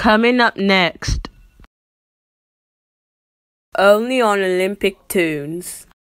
Coming up next. Only on Olympic Tunes.